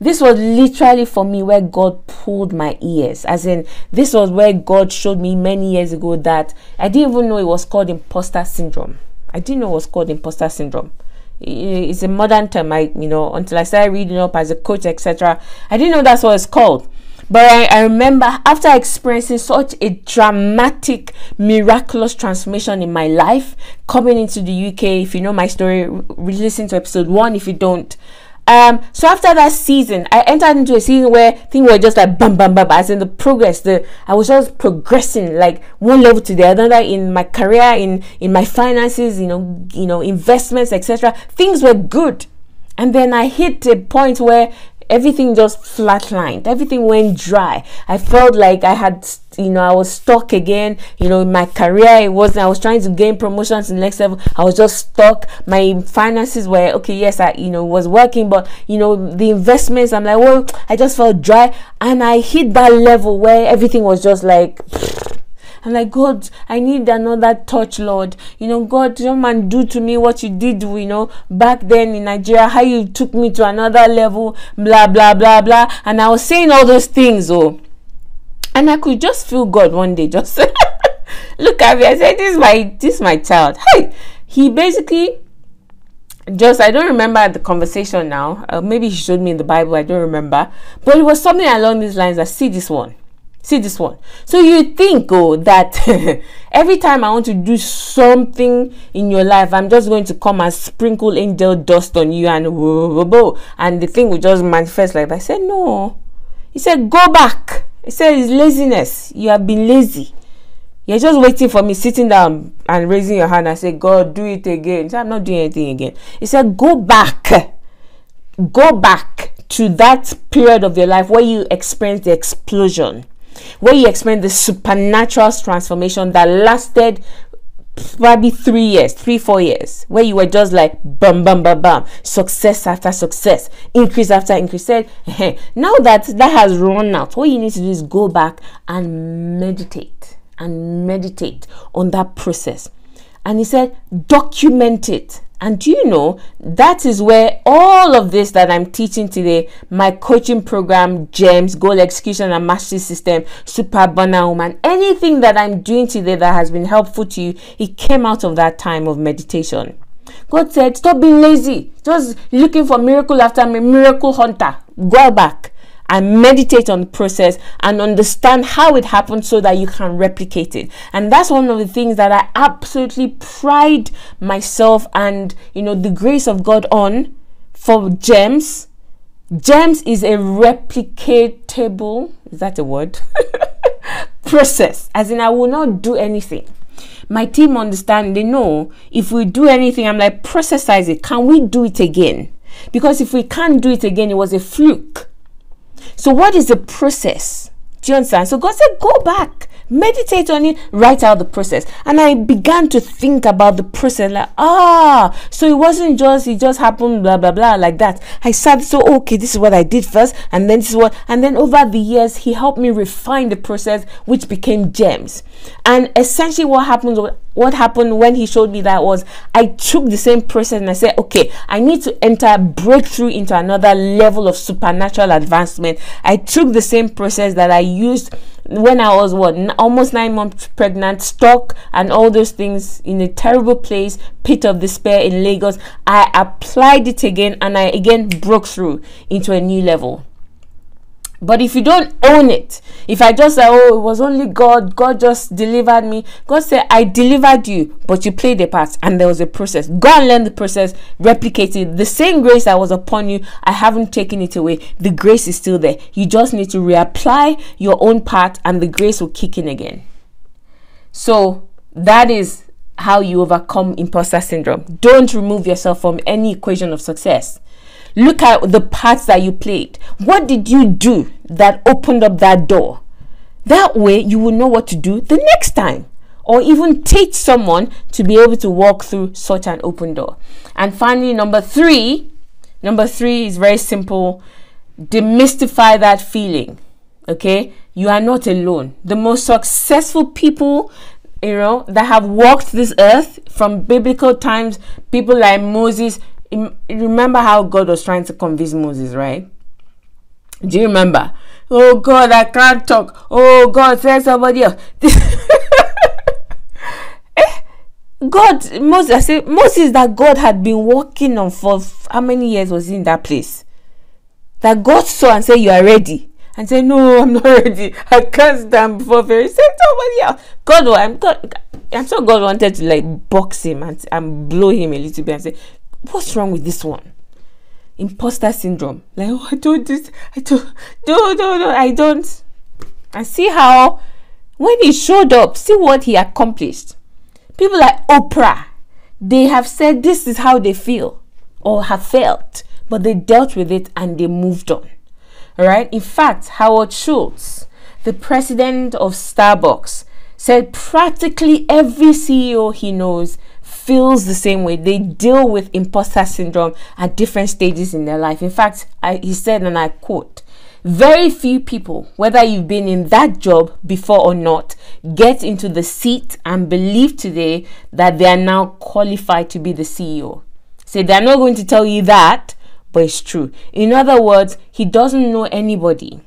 This was literally for me where God pulled my ears. As in, this was where God showed me many years ago that I didn't even know it was called imposter syndrome. I didn't know it was called imposter syndrome. It's a modern term. I, you know, until I started reading up as a coach, etc. I didn't know that's what it's called. But I, I, remember after experiencing such a dramatic, miraculous transformation in my life, coming into the UK. If you know my story, listen to episode one. If you don't, um, so after that season, I entered into a season where things were just like bam, bam, bam. As in the progress, the I was just progressing like one level to the other in my career, in in my finances, you know, you know, investments, etc. Things were good, and then I hit a point where everything just flatlined. Everything went dry. I felt like i had you know i was stuck again. You know in my career it wasn't i was trying to gain promotions to the next level. I was just stuck. My finances were okay yes i you know was working but you know the investments i'm like well i just felt dry. And i hit that level where everything was just like I'm like, God, I need another touch, Lord. You know, God, come and do to me what you did, you know, back then in Nigeria, how you took me to another level, blah, blah, blah, blah. And I was saying all those things, oh. And I could just feel God one day, just look at me. I said, This is my this is my child. Hey, he basically just I don't remember the conversation now. Uh, maybe he showed me in the Bible. I don't remember, but it was something along these lines. I see this one. See this one. So you think, oh, that every time I want to do something in your life, I'm just going to come and sprinkle angel dust on you and whoa, whoa, whoa, and the thing will just manifest like. I said, no. He said, go back. He said, it's laziness. You have been lazy. You're just waiting for me sitting down and raising your hand and say, God, do it again. Said, I'm not doing anything again. He said, go back. Go back to that period of your life where you experienced the explosion where you experience the supernatural transformation that lasted probably three years, three, four years, where you were just like bam, bam, bam, bam, success after success, increase after increase. Said, now that that has run out, what you need to do is go back and meditate and meditate on that process. And he said, document it and do you know that is where all of this that I'm teaching today, my coaching program, GEMS, Goal Execution and Mastery System, SuperAbundant Woman, anything that I'm doing today that has been helpful to you, it came out of that time of meditation. God said, Stop being lazy, just looking for miracle after miracle hunter. Go back and meditate on the process and understand how it happened so that you can replicate it. And that's one of the things that I absolutely pride myself and you know the grace of God on for gems, gems is a replicatable, is that a word? process. As in, I will not do anything. My team understand, they know if we do anything, I'm like, processize it. Can we do it again? Because if we can't do it again, it was a fluke. So, what is the process? Do you understand? So, God said, go back meditate on it write out the process. And i began to think about the process like ah so it wasn't just it just happened blah blah blah like that. I said so okay this is what i did first and then this is what and then over the years he helped me refine the process which became gems. And essentially what happened what happened when he showed me that was I took the same process and I said, okay, I need to enter breakthrough into another level of supernatural advancement. I took the same process that I used when I was what almost nine months pregnant, stuck and all those things in a terrible place, pit of despair in Lagos. I applied it again and I again broke through into a new level. But if you don't own it, if I just say, oh, it was only God, God just delivered me, God said, I delivered you, but you played a part and there was a process. Go and learn the process, replicate it. The same grace that was upon you, I haven't taken it away. The grace is still there. You just need to reapply your own part and the grace will kick in again. So that is how you overcome imposter syndrome. Don't remove yourself from any equation of success. Look at the parts that you played. What did you do that opened up that door? That way, you will know what to do the next time, or even teach someone to be able to walk through such an open door. And finally, number three, number three is very simple demystify that feeling. Okay, you are not alone. The most successful people you know that have walked this earth from biblical times people like moses remember how God was trying to convince Moses, right? Do you remember? Oh God, I can't talk. Oh God, send somebody else. eh? God, Moses, I said, Moses that God had been working on for how many years was in that place? That God saw and said, You are ready. And say, No, I'm not ready. I can't stand before Pharaoh send somebody else. God, I'm God, I'm sure God wanted to like box him and, and blow him a little bit and say, what's wrong with this one? Imposter syndrome. Like, oh, I don't this, I don't, no, no, no, I don't. And see how, when he showed up, see what he accomplished. People like Oprah, they have said this is how they feel or have felt, but they dealt with it and they moved on. All right. In fact, Howard Schultz, the president of Starbucks, said practically every CEO he knows feels the same way. They deal with imposter syndrome at different stages in their life. In fact, I, he said, and I quote, very few people, whether you've been in that job before or not, get into the seat and believe today that they are now qualified to be the CEO. So they're not going to tell you that, but it's true. In other words, he doesn't know anybody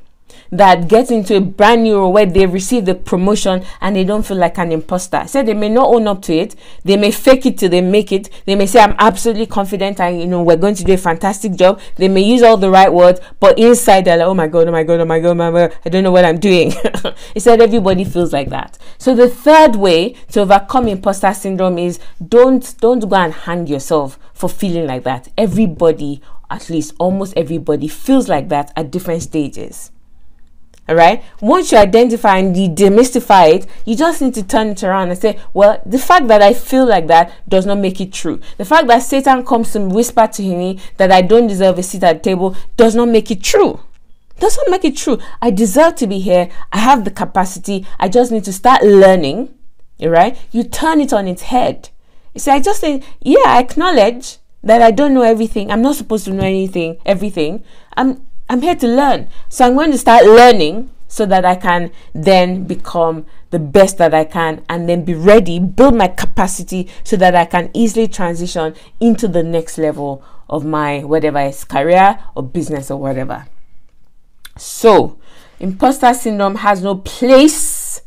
that get into a brand new role where they receive the promotion and they don't feel like an imposter. So they may not own up to it. They may fake it till they make it. They may say, I'm absolutely confident and you know we're going to do a fantastic job. They may use all the right words, but inside they're like, oh my god, oh my god, oh my god, oh my god, I don't know what I'm doing. he said everybody feels like that. So the third way to overcome imposter syndrome is don't don't go and hang yourself for feeling like that. Everybody, at least almost everybody, feels like that at different stages all right once you identify and you demystify it you just need to turn it around and say well the fact that i feel like that does not make it true. The fact that satan comes to whisper to me that i don't deserve a seat at the table does not make it true. Does not make it true. I deserve to be here. I have the capacity. I just need to start learning. All right you turn it on its head. You say i just say yeah i acknowledge that i don't know everything. I'm not supposed to know anything everything. I'm I'm here to learn. So I'm going to start learning so that I can then become the best that I can and then be ready, build my capacity so that I can easily transition into the next level of my whatever is career or business or whatever. So, imposter syndrome has no place,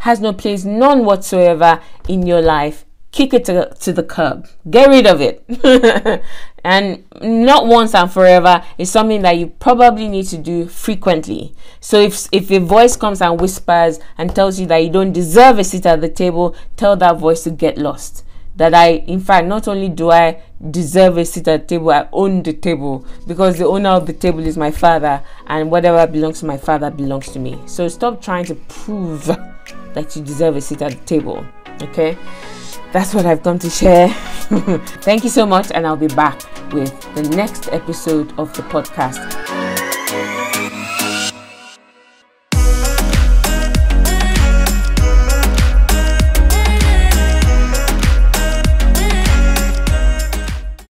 has no place, none whatsoever in your life kick it to, to the curb get rid of it and not once and forever is something that you probably need to do frequently so if if a voice comes and whispers and tells you that you don't deserve a seat at the table tell that voice to get lost that I, in fact, not only do I deserve a seat at the table, I own the table because the owner of the table is my father, and whatever belongs to my father belongs to me. So stop trying to prove that you deserve a seat at the table. Okay, that's what I've come to share. Thank you so much, and I'll be back with the next episode of the podcast.